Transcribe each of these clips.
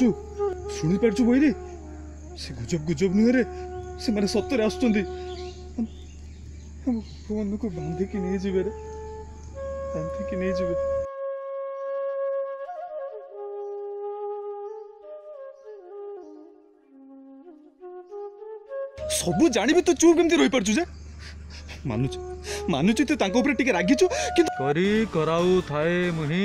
ପାରୁଛୁ ଶୁଣିପାରୁଛୁ ବୋଇଲି ସେ ଗୁଜବ ଗୁଜବ ନୁହେଁରେ ସେମାନେ ସତରେ ଆସୁଛନ୍ତି ଆମ ଭଗବାନଙ୍କୁ ବାନ୍ଧିକି ନେଇଯିବେ ରେ ବାନ୍ଧିକି ନେଇଯିବେ ସବୁ ଜାଣିବି ତୁ ଚୁପ୍ କେମିତି ରହିପାରୁଛୁ ଯେ ମାନୁଛୁ ମାନୁଛୁ ତୁ ତାଙ୍କ ଉପରେ ଟିକେ ରାଗିଛୁ କିନ୍ତୁ କରି କରାଉ ଥାଏ ମୁହିଁ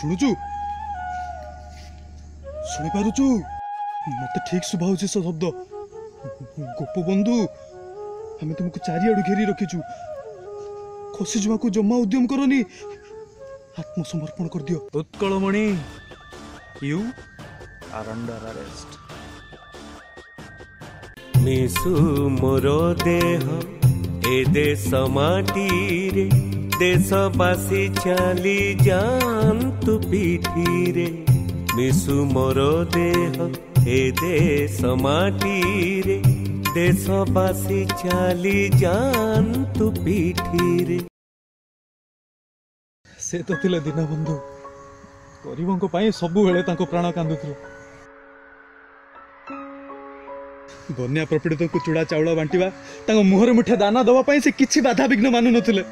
ଶୁଣୁଛୁ ଶୁଣିପାରୁଛୁ ମୋତେ ଠିକ୍ ଶୁଭା ହେଉଛି ସେ ଶବ୍ଦ ଗୋପବନ୍ଧୁ ଆମେ ତୁମକୁ ଚାରିଆଡ଼ୁ ଘେରି ରଖିଛୁ ଖସିଯିବାକୁ ଜମା ଉଦ୍ୟମ କରନି ଆତ୍ମସମର୍ପଣ କରିଦିଅ Utkalmani you are under arrest Nishu ମୋର ଦେହ ଏ ଦେଶ ମାଟିରେ ଦେଶବାସୀ ଚାଲି ଯାଆନ୍ତୁ ପିଠିରେ ମିଶୁ ମୋର ଦେହ ଏ ଦେଶ ମାଟିରେ ଦେଶବାସୀ ଚାଲି ଯାଆନ୍ତୁ ପିଠିରେ ସେ ତ ଥିଲେ ଦୀନବନ୍ଧୁ ଗରିବଙ୍କ ପାଇଁ ସବୁବେଳେ ତାଙ୍କ ପ୍ରାଣ କାନ୍ଦୁଥିଲେ ବନ୍ୟା ପ୍ରପୀଡ଼ିତଙ୍କୁ ଚୂଡ଼ା ଚାଉଳ ବାଣ୍ଟିବା ତାଙ୍କ ମୁହଁରେ ମୁଠା ଦାନା ଦେବା ପାଇଁ ସେ କିଛି ବାଧାବିଘ୍ନ ମାନୁନଥିଲେ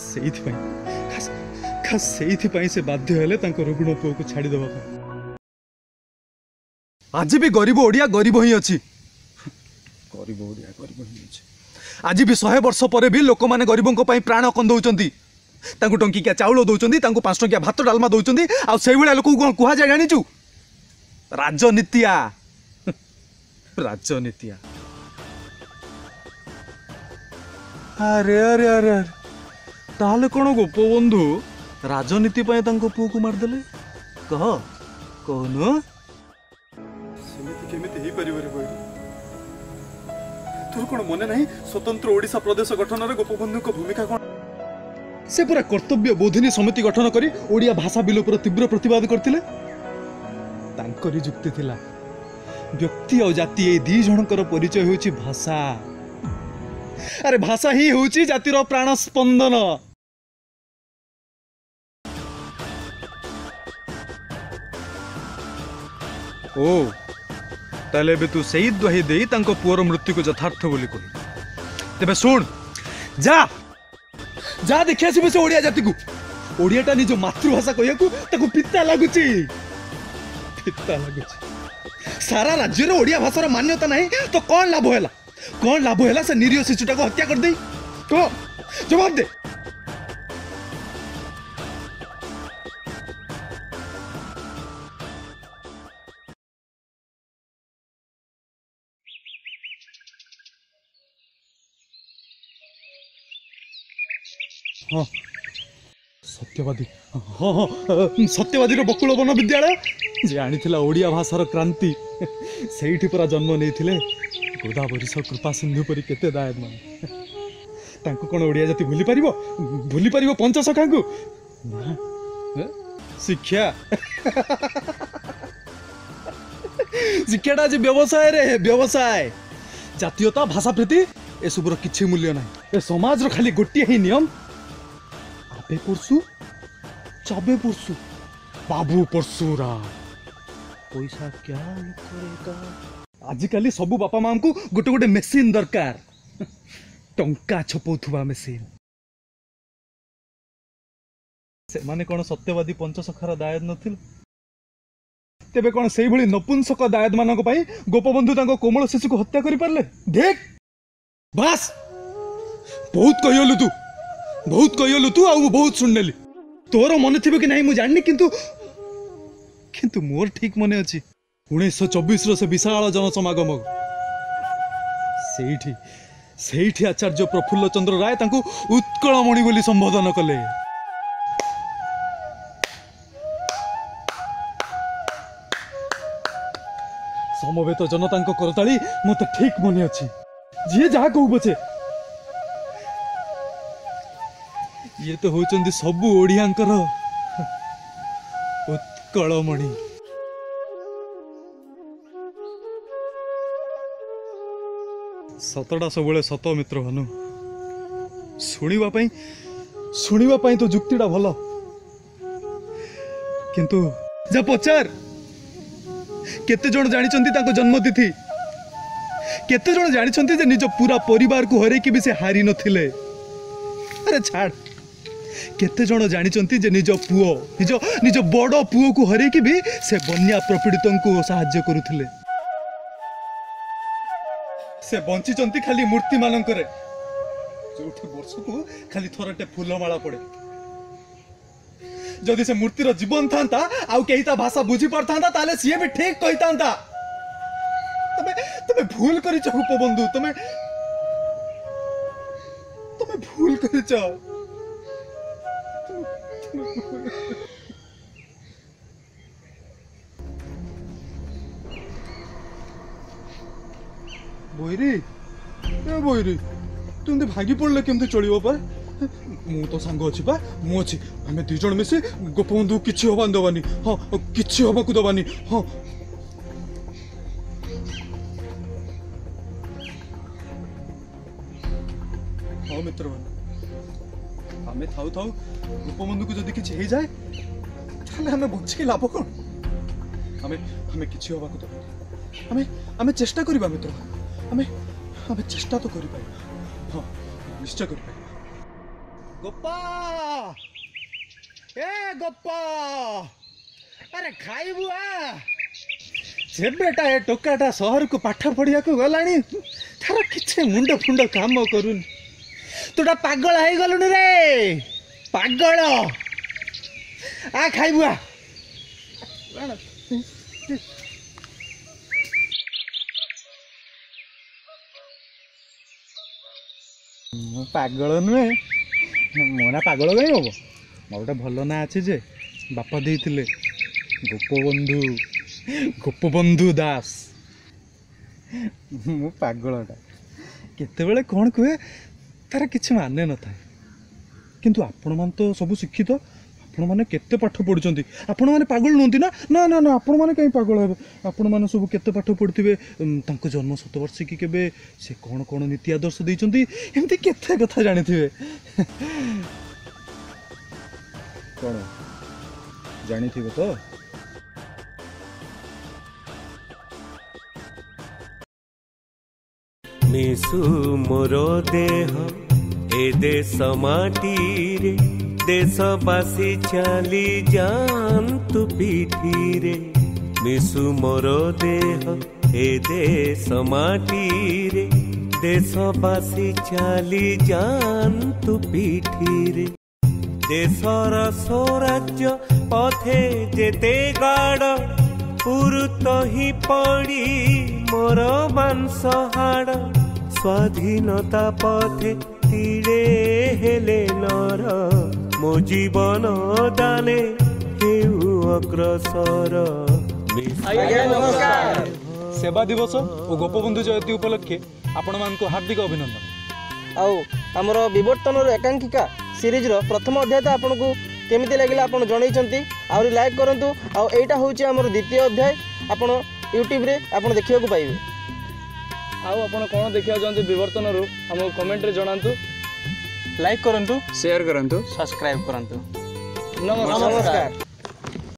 ସେଇଥିପାଇଁ ଖାସ ସେଇଥିପାଇଁ ସେ ବାଧ୍ୟ ହେଲେ ତାଙ୍କ ରୁଗୁଣ ପୁଅକୁ ଛାଡ଼ିଦେବା ପାଇଁ ଆଜି ବି ଗରିବ ଓଡ଼ିଆ ଗରିବ ହିଁ ଅଛି ଗରିବ ଓଡ଼ିଆ ଗରିବ ହିଁ ଅଛି ଆଜି ବି ଶହେ ବର୍ଷ ପରେ ବି ଲୋକମାନେ ଗରିବଙ୍କ ପାଇଁ ପ୍ରାଣ କନ୍ଦଉଛନ୍ତି ତାଙ୍କୁ ଟଙ୍କିକିଆ ଚାଉଳ ଦେଉଛନ୍ତି ତାଙ୍କୁ ପାଞ୍ଚ ଟଙ୍କିଆ ଭାତ ଡାଲମା ଦେଉଛନ୍ତି ଆଉ ସେଇଭଳିଆ ଲୋକଙ୍କୁ କ'ଣ କୁହାଯାଏ ଜାଣିଛୁ ରାଜନୀତିଆ ରାଜନୀତିଆ ଆରେ ଆରେ ଆରେ ଆରେ ତାହେଲେ କ'ଣ ଗୋପବନ୍ଧୁ ରାଜନୀତି ପାଇଁ ତାଙ୍କ ପୁଅକୁ ମାରିଦେଲେ କହ କହୁନୁ କେମିତି ହେଇପାରିବ ସ୍ୱତନ୍ତ୍ର ଓଡ଼ିଶା ପ୍ରଦେଶ ଗଠନରେ ଗୋପବନ୍ଧୁଙ୍କ ଭୂମିକା କ'ଣ ସେ ପୁରା କର୍ତ୍ତବ୍ୟ ବୋଧିନୀ ସମିତି ଗଠନ କରି ଓଡ଼ିଆ ଭାଷା ବିଲ ଉପରେ ତୀବ୍ର ପ୍ରତିବାଦ କରିଥିଲେ ତାଙ୍କରି ଯୁକ୍ତି ଥିଲା ବ୍ୟକ୍ତି ଆଉ ଜାତି ଏଇ ଦୁଇ ଜଣଙ୍କର ପରିଚୟ ହେଉଛି ଭାଷା ଆରେ ଭାଷା ହିଁ ହେଉଛି ଜାତିର ପ୍ରାଣ ସ୍ପନ୍ଦନ ଓ ତାହେଲେ ଏବେ ତୁ ସେଇ ଦ୍ୱାହି ଦେଇ ତାଙ୍କ ପୁଅର ମୃତ୍ୟୁକୁ ଯଥାର୍ଥ ବୋଲି କହିଲୁ ତେବେ ଶୁଣ ଯା ଯା ଦେଖି ଆସିବୁ ସେ ଓଡ଼ିଆ ଜାତିକୁ ଓଡ଼ିଆଟା ନିଜ ମାତୃଭାଷା କହିବାକୁ ତାକୁ ପିତା ଲାଗୁଛି ପିତା ଲାଗୁଛି ସାରା ରାଜ୍ୟରେ ଓଡ଼ିଆ ଭାଷାର ମାନ୍ୟତା ନାହିଁ ତ କ'ଣ ଲାଭ ହେଲା କଣ ଲାଭ ହେଲା ସେ ନିରୀହ ଶିଶୁଟାକୁ ହତ୍ୟା କରିଦେଇ ଜବାବ ଦେ ସତ୍ୟବାଦୀ ହଁ ହଁ ସତ୍ୟବାଦୀର ବକୁଳ ବନ ବିଦ୍ୟାଳୟ ଯେ ଆଣିଥିଲା ଓଡ଼ିଆ ଭାଷାର କ୍ରାନ୍ତି ସେଇଠି ପରା ଜନ୍ମ ନେଇଥିଲେ ଗୋଦାବରୀ ସହ କୃପା ସିନ୍ଧୁ ପରି କେତେ ଦାୟଦ ମାନେ ତାଙ୍କୁ କ'ଣ ଓଡ଼ିଆ ଜାତି ଭୁଲି ପାରିବ ଭୁଲି ପାରିବ ପଞ୍ଚସଖାଙ୍କୁ ଶିକ୍ଷା ଶିକ୍ଷାଟା ଆଜି ବ୍ୟବସାୟରେ ବ୍ୟବସାୟ ଜାତୀୟତା ଭାଷା ପ୍ରୀତି ଏସବୁର କିଛି ମୂଲ୍ୟ ନାହିଁ ଏ ସମାଜର ଖାଲି ଗୋଟିଏ ହିଁ ନିୟମ ଆବେ ପରସୁ ଚବେ ପରସୁ ବାବୁ ପରଶୁରା ପଇସା କ୍ୟା କରେଗା ଆଜିକାଲି ସବୁ ବାପା ମାଆଙ୍କୁ ଗୋଟେ ଗୋଟେ ମେସିନ୍ ଦରକାର ଟଙ୍କା ଛପଉଥିବା ମେସିନ୍ ସେମାନେ କ'ଣ ସତ୍ୟବାଦୀ ପଞ୍ଚସଖାର ଦାୟଦ ନଥିଲେ ତେବେ କ'ଣ ସେଇଭଳି ନପୁଂସକ ଦାୟଦମାନଙ୍କ ପାଇଁ ଗୋପବନ୍ଧୁ ତାଙ୍କ କୋମଳ ଶିଶୁକୁ ହତ୍ୟା କରିପାରିଲେ ଦେଖ ବାସ୍ ବହୁତ କହିଗଲୁ ତୁ ବହୁତ କହିଗଲୁ ତୁ ଆଉ ମୁଁ ବହୁତ ଶୁଣିନେଲି ତୋର ମନେ ଥିବ କି ନାହିଁ ମୁଁ ଜାଣିନି କିନ୍ତୁ କିନ୍ତୁ ମୋର ଠିକ୍ ମନେ ଅଛି ଉଣେଇଶହ ଚବିଶର ସେ ବିଶାଳ ଜନସମାଗମକୁ ସେଇଠି ସେଇଠି ଆଚାର୍ଯ୍ୟ ପ୍ରଫୁଲ୍ଲ ଚନ୍ଦ୍ର ରାୟ ତାଙ୍କୁ ଉତ୍କଳମଣି ବୋଲି ସମ୍ବୋଧନ କଲେ ସମବେତ ଜନତାଙ୍କ କରତାଳି ମୋତେ ଠିକ୍ ମନେ ଅଛି ଯିଏ ଯାହା କହୁ ପଛେ ଇଏ ତ ହେଉଛନ୍ତି ସବୁ ଓଡ଼ିଆଙ୍କର ଉତ୍କଳମଣି ସତଟା ସବୁବେଳେ ସତ ମିତ୍ର ଭାନୁ ଶୁଣିବା ପାଇଁ ଶୁଣିବା ପାଇଁ ତୋ ଯୁକ୍ତିଟା ଭଲ କିନ୍ତୁ ଯା ପଚାର କେତେ ଜଣ ଜାଣିଛନ୍ତି ତାଙ୍କ ଜନ୍ମତିଥି କେତେ ଜଣ ଜାଣିଛନ୍ତି ଯେ ନିଜ ପୁରା ପରିବାରକୁ ହରେଇକି ବି ସେ ହାରି ନଥିଲେ ଆରେ ଛାଡ଼ କେତେ ଜଣ ଜାଣିଛନ୍ତି ଯେ ନିଜ ପୁଅ ନିଜ ନିଜ ବଡ଼ ପୁଅକୁ ହରେଇକି ବି ସେ ବନ୍ୟା ପ୍ରପୀଡ଼ିତଙ୍କୁ ସାହାଯ୍ୟ କରୁଥିଲେ ସେ ବଞ୍ଚିଛନ୍ତି ଖାଲି ମୂର୍ତ୍ତିମାନଙ୍କରେ ଯୋଉଠି ବର୍ଷକୁ ଖାଲି ଥରଟେ ଫୁଲମାଳ ପଡ଼େ ଯଦି ସେ ମୂର୍ତ୍ତିର ଜୀବନ ଥାନ୍ତା ଆଉ କେହି ତା ଭାଷା ବୁଝିପାରିଥାନ୍ତା ତାହେଲେ ସିଏ ବି ଠିକ କହିଥାନ୍ତା ତମେ ତମେ ଭୁଲ କରିଛ ଉପବନ୍ଧୁ ତମେ ତମେ ଭୁଲ କରିଛ বৈরি ଏ ବୋଇରି ତୁ ଏମିତି ଭାଙ୍ଗି ପଡ଼ିଲେ କେମିତି ଚଳିବ ପା ମୁଁ ତ ସାଙ୍ଗ ଅଛି ପା ମୁଁ ଅଛି ଆମେ ଦୁଇ ଜଣ ମିଶି ଗୋପବନ୍ଧୁ କିଛି ହେବାନି ଦେବାନି ହଁ କିଛି ହେବାକୁ ଦେବାନି ହଁ ହଁ ମିତ୍ରମାନେ ଆମେ ଥାଉ ଥାଉ ଗୋପବନ୍ଧୁକୁ ଯଦି କିଛି ହେଇଯାଏ ତାହେଲେ ଆମେ ବଞ୍ଚିକି ଲାଭ କ'ଣ ଆମେ ଆମେ କିଛି ହେବାକୁ ଦେବାନି ଆମେ ଆମେ ଚେଷ୍ଟା କରିବା ମିତ୍ରମାନେ अमे आमे चेष्टा तो करि पाए हां निश्चय करि पाए गोप्पा ए गोप्पा अरे खाई बुआ जे बेटा ए टोकाटा शहर को पाठ पढिया को गलाणी थार किछे मुंडो फुंडो काम करुन तोडा पागल आइ गलो ने रे पागल आ खाई ମୁଁ ପାଗଳ ନୁହେଁ ମୋ ନାଁ ପାଗଳ କାହିଁ ହବ ମୋର ଗୋଟେ ଭଲ ନାଁ ଅଛି ଯେ ବାପା ଦେଇଥିଲେ ଗୋପବନ୍ଧୁ ଗୋପବନ୍ଧୁ ଦାସ ମୁଁ ପାଗଳଟା କେତେବେଳେ କ'ଣ କୁହେ ତାର କିଛି ମାନେ ନଥାଏ କିନ୍ତୁ ଆପଣମାନେ ତ ସବୁ ଶିକ୍ଷିତ ଆପଣମାନେ କେତେ ପାଠ ପଢ଼ୁଛନ୍ତି ଆପଣମାନେ ପାଗଳ ନୁହନ୍ତି ନା ନା ନା ନା ଆପଣମାନେ କାହିଁ ପାଗଳ ହେବେ ଆପଣମାନେ ସବୁ କେତେ ପାଠ ପଢ଼ୁଥିବେ ତାଙ୍କ ଜନ୍ମ ଶତବାର୍ଷିକୀ କେବେ ସେ କ'ଣ କ'ଣ ନୀତି ଆଦର୍ଶ ଦେଇଛନ୍ତି ଏମିତି କେତେ କଥା ଜାଣିଥିବେ କ'ଣ ଜାଣିଥିବେ ତ ମିଶୁ ମୋର ଦେହ ଏ ଦେଶ ମାଟିରେ দেশবাসী চালি যান্তু পিঠিরে মিশু মোর দেহ এ দেশ মাটিরে দেশবাসী চালি যান্তু পিঠিরে দেশর স্বরাজ্য পথে যেতে গাড় পুরুত হি পড়ি মোর মাংস হাড় স্বাধীনতা পথে তীরে হেলে নর মো জীবন দানে হেউ অগ্রসর সেবা দিবস ও গোপবন্ধু জয়ন্তী উপলক্ষে ଆପଣମାନଙ୍କୁ ହାର୍ଦ୍ଦିକ ଅଭିନନ୍ଦନ ଆଉ ଆମର ବିବର୍ତ୍ତନର ଏକାଙ୍କିକା ସିରିଜର ପ୍ରଥମ ଅଧ୍ୟାୟ ଆପଣଙ୍କୁ କେମିତି ଲାଗିଲା ଆପଣ ଜଣାଇଛନ୍ତି ଆହୁରି ଲାଇକ୍ କରନ୍ତୁ ଆଉ ଏଇଟା ହେଉଛି ଆମର ଦ୍ୱିତୀୟ ଅଧ୍ୟାୟ ଆପଣ ୟୁଟ୍ୟୁବରେ ଆପଣ ଦେଖିବାକୁ ପାଇବେ ଆଉ ଆପଣ କ'ଣ ଦେଖିବାକୁ ଚାହାନ୍ତି ବିବର୍ତ୍ତନରୁ ଆମକୁ କମେଣ୍ଟରେ ଜଣାନ୍ତୁ ଲାଇକ୍ କରନ୍ତୁ ସେୟାର କରନ୍ତୁ ସବସ୍କ୍ରାଇବ୍ କରନ୍ତୁ ନମସ୍କାର